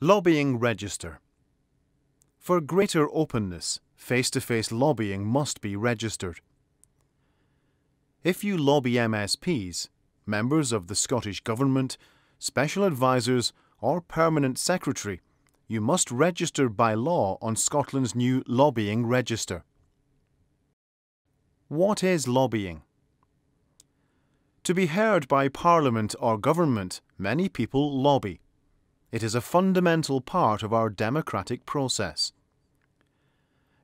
Lobbying Register For greater openness, face-to-face lobbying must be registered. If you lobby MSPs, members of the Scottish Government, special advisers or permanent secretary, you must register by law on Scotland's new lobbying register. What is lobbying? To be heard by Parliament or government, many people lobby. It is a fundamental part of our democratic process.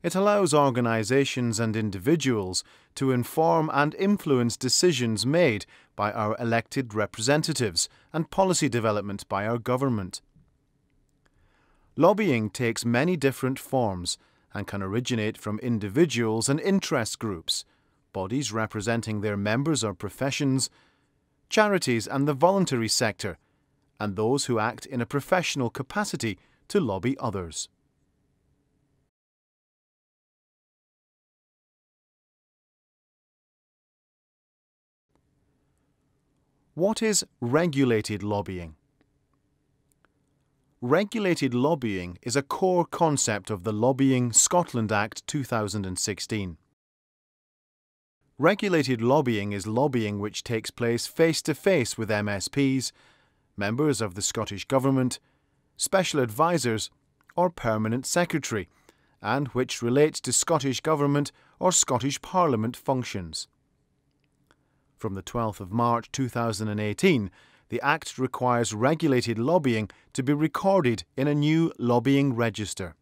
It allows organisations and individuals to inform and influence decisions made by our elected representatives and policy development by our government. Lobbying takes many different forms and can originate from individuals and interest groups, bodies representing their members or professions, charities and the voluntary sector, and those who act in a professional capacity to lobby others. What is regulated lobbying? Regulated lobbying is a core concept of the Lobbying Scotland Act 2016. Regulated lobbying is lobbying which takes place face to face with MSPs members of the Scottish Government, special advisers, or permanent secretary, and which relates to Scottish Government or Scottish Parliament functions. From the 12th of March 2018, the Act requires regulated lobbying to be recorded in a new lobbying register.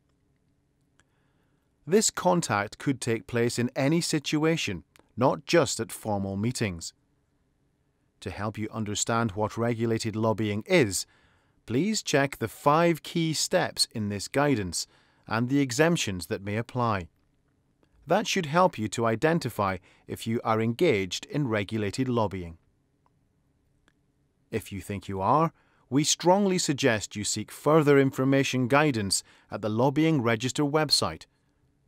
This contact could take place in any situation, not just at formal meetings. To help you understand what regulated lobbying is, please check the five key steps in this guidance and the exemptions that may apply. That should help you to identify if you are engaged in regulated lobbying. If you think you are, we strongly suggest you seek further information guidance at the Lobbying Register website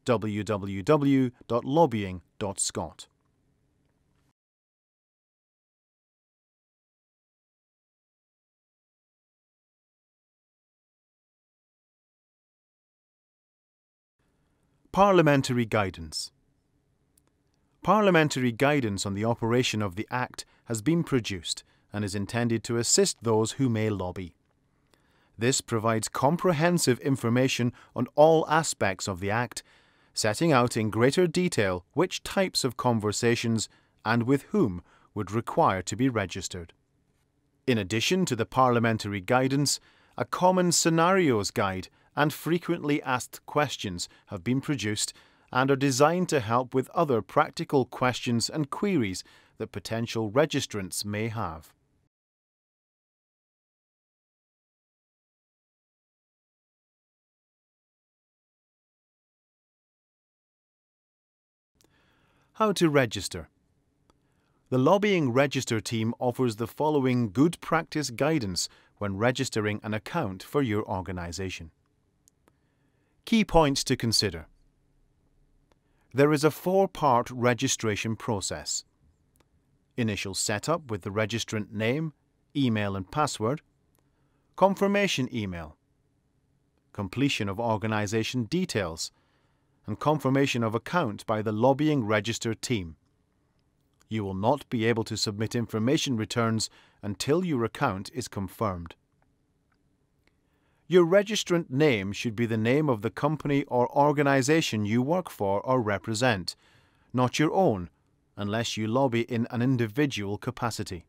www.lobbying.scot. Parliamentary Guidance Parliamentary guidance on the operation of the Act has been produced and is intended to assist those who may lobby. This provides comprehensive information on all aspects of the Act, setting out in greater detail which types of conversations and with whom would require to be registered. In addition to the parliamentary guidance, a common scenarios guide and frequently asked questions have been produced and are designed to help with other practical questions and queries that potential registrants may have. How to register. The Lobbying Register team offers the following good practice guidance when registering an account for your organisation. Key points to consider. There is a four-part registration process. Initial setup with the registrant name, email and password. Confirmation email. Completion of organisation details. And confirmation of account by the Lobbying Register team. You will not be able to submit information returns until your account is confirmed. Your registrant name should be the name of the company or organisation you work for or represent, not your own, unless you lobby in an individual capacity.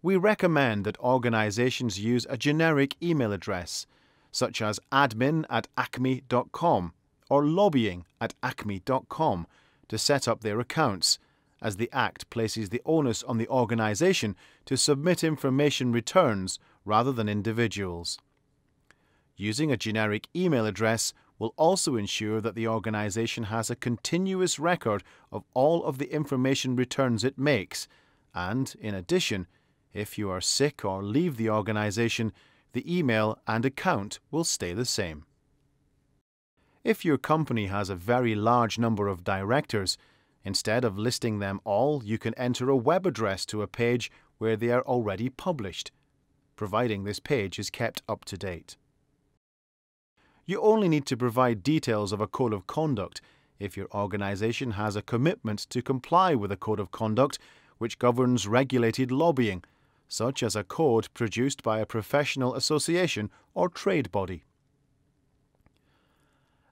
We recommend that organisations use a generic email address, such as admin at acme.com or lobbying at acme.com, to set up their accounts, as the Act places the onus on the organisation to submit information returns rather than individuals. Using a generic email address will also ensure that the organisation has a continuous record of all of the information returns it makes, and, in addition, if you are sick or leave the organisation, the email and account will stay the same. If your company has a very large number of directors, instead of listing them all, you can enter a web address to a page where they are already published providing this page is kept up to date. You only need to provide details of a code of conduct if your organisation has a commitment to comply with a code of conduct which governs regulated lobbying, such as a code produced by a professional association or trade body.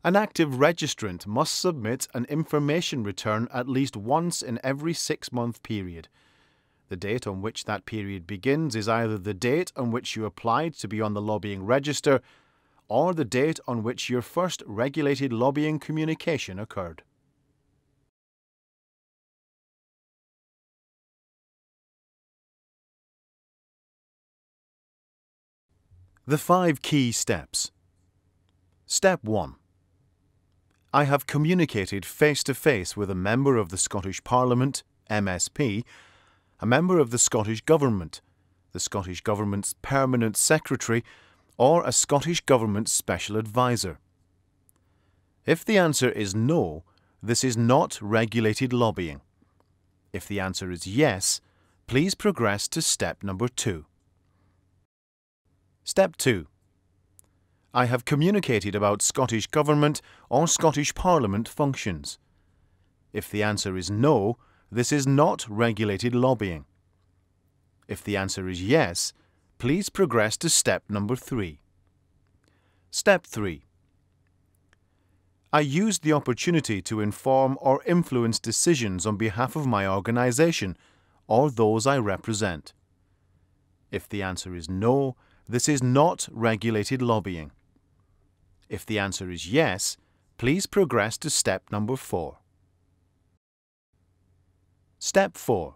An active registrant must submit an information return at least once in every six month period. The date on which that period begins is either the date on which you applied to be on the lobbying register or the date on which your first regulated lobbying communication occurred. The five key steps. Step 1. I have communicated face to face with a member of the Scottish Parliament, MSP, a member of the Scottish Government, the Scottish Government's Permanent Secretary, or a Scottish Government Special Advisor. If the answer is no, this is not regulated lobbying. If the answer is yes, please progress to step number two. Step 2. I have communicated about Scottish Government or Scottish Parliament functions. If the answer is no, this is not regulated lobbying. If the answer is yes, please progress to step number 3. Step 3. I used the opportunity to inform or influence decisions on behalf of my organisation or those I represent. If the answer is no, this is not regulated lobbying. If the answer is yes, please progress to step number 4. Step 4.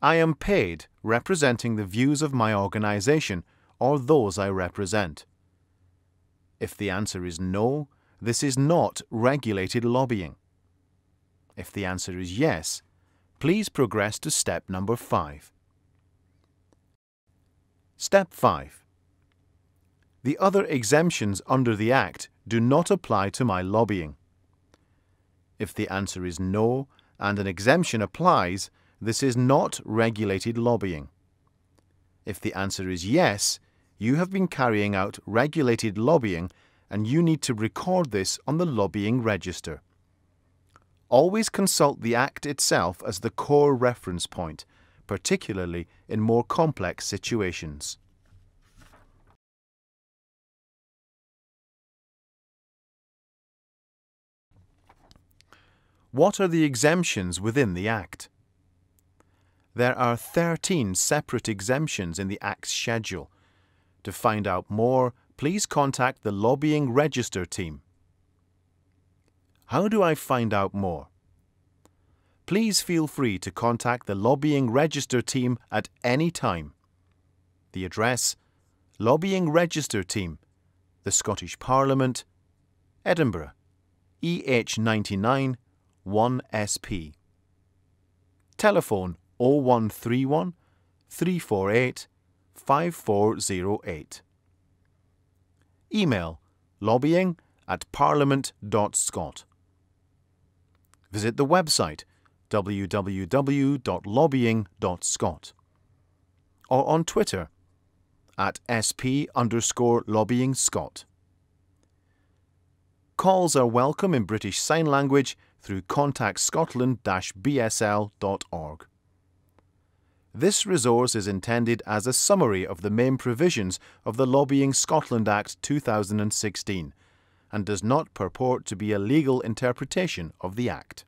I am paid representing the views of my organisation or those I represent. If the answer is no, this is not regulated lobbying. If the answer is yes, please progress to step number 5. Step 5. The other exemptions under the Act do not apply to my lobbying. If the answer is no and an exemption applies, this is not regulated lobbying. If the answer is yes, you have been carrying out regulated lobbying and you need to record this on the lobbying register. Always consult the Act itself as the core reference point, particularly in more complex situations. What are the exemptions within the Act? There are 13 separate exemptions in the Act's schedule. To find out more, please contact the Lobbying Register team. How do I find out more? Please feel free to contact the Lobbying Register team at any time. The address Lobbying Register Team, the Scottish Parliament, Edinburgh, EH99 1SP. Telephone 0131 348 5408. Email lobbying at parliament.scot. Visit the website www.lobbying.scot or on Twitter at sp underscore lobbying scot. Calls are welcome in British Sign Language through contactscotland-bsl.org. This resource is intended as a summary of the main provisions of the Lobbying Scotland Act 2016 and does not purport to be a legal interpretation of the Act.